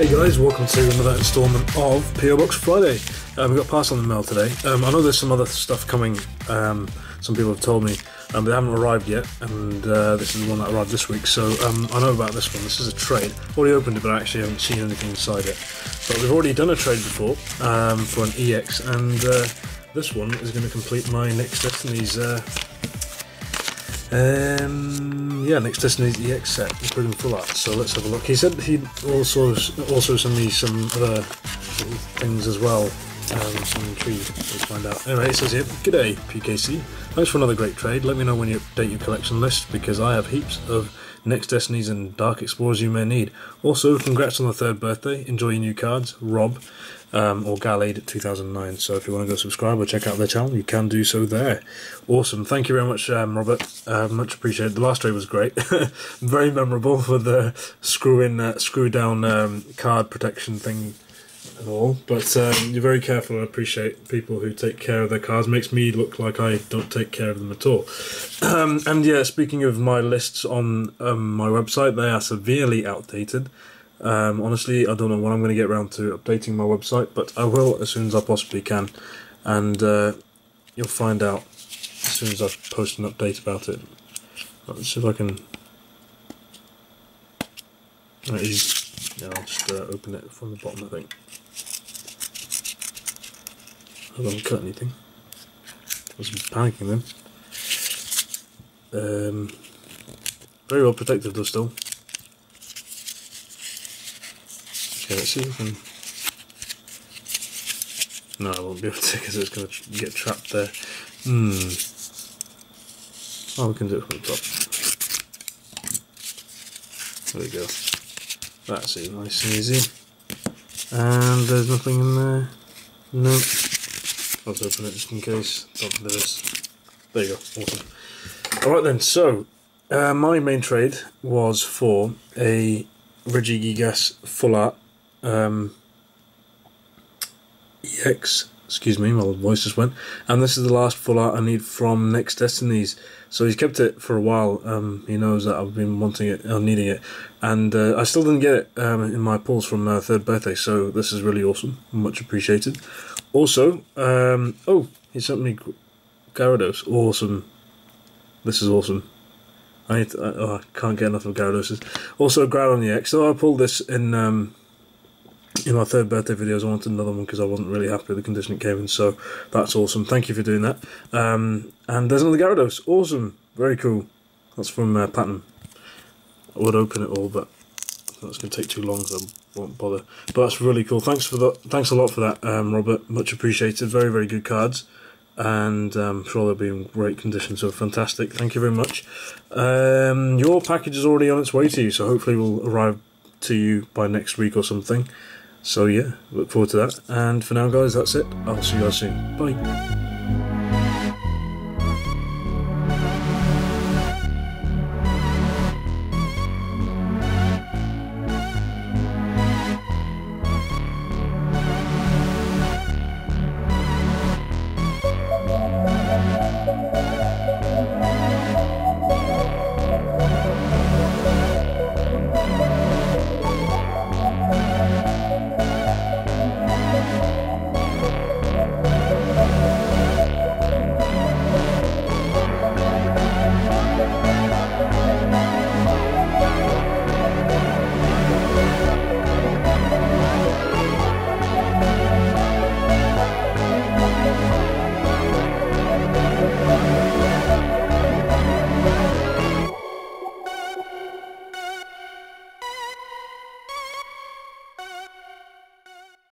Hey guys, welcome to another instalment of PO Box Friday. Um, we got parcel in the mail today. Um, I know there's some other stuff coming. Um, some people have told me, um, they haven't arrived yet, and uh, this is the one that arrived this week. So um, I know about this one. This is a trade. Already opened it, but I actually haven't seen anything inside it. But we've already done a trade before um, for an EX, and uh, this one is going to complete my Next Destinies. Uh, um, yeah, Next Destinies EX set, including full art. So let's have a look. He said he also also sent me some other things as well. Um, I'm intrigued. Let's find out. Anyway, it says here, G'day, PKC. Thanks for another great trade. Let me know when you update your collection list because I have heaps of Next Destinies and Dark Explorers you may need. Also, congrats on the third birthday. Enjoy your new cards, Rob, um, or Gallade 2009. So if you want to go subscribe or check out their channel, you can do so there. Awesome. Thank you very much, um, Robert. Uh, much appreciated. The last trade was great. very memorable for the screw in, uh, screw down um, card protection thing and all. But um, you're very careful I appreciate people who take care of their cars. Makes me look like I don't take care of them at all. Um, and yeah, speaking of my lists on um, my website, they are severely outdated. Um, honestly, I don't know when I'm going to get around to updating my website, but I will as soon as I possibly can. And uh, you'll find out as soon as I post an update about it. Let's see if I can. Right, yeah, I'll just uh, open it from the bottom, I think. I don't cut anything. I was panicking then. Um, very well protected though still. Okay, let's see if we can... No, I won't be able to because it's going to get trapped there. Hmm. Oh, we can do it from the top. There we go. That's it, nice and easy. And there's nothing in there. Nope. Let's open it just in case. Don't there is. There you go. Awesome. Alright then, so uh, my main trade was for a Regigigas Full Art um, EX. Excuse me, my voice just went. And this is the last full art I need from Next Destinies. So he's kept it for a while. Um, he knows that I've been wanting it, or needing it, and uh, I still didn't get it um, in my pulls from uh, third birthday. So this is really awesome, much appreciated. Also, um, oh, he sent me Gyarados. Awesome. This is awesome. I, to, uh, oh, I can't get enough of Gyarados. Also, Groudon EX. So I pulled this in um, in my third birthday videos. I wanted another one because I wasn't really happy with the condition it came in. So that's awesome. Thank you for doing that. Um, and there's another Gyarados. Awesome. Very cool. That's from uh, Platinum. I would open it all, but that's going to take too long, so I won't bother. But that's really cool. Thanks for that. Thanks a lot for that, um, Robert. Much appreciated. Very, very good cards. And um, I'm sure they'll be in great condition, so fantastic. Thank you very much. Um, your package is already on its way to you, so hopefully will arrive to you by next week or something. So yeah, look forward to that. And for now, guys, that's it. I'll see you guys soon. Bye.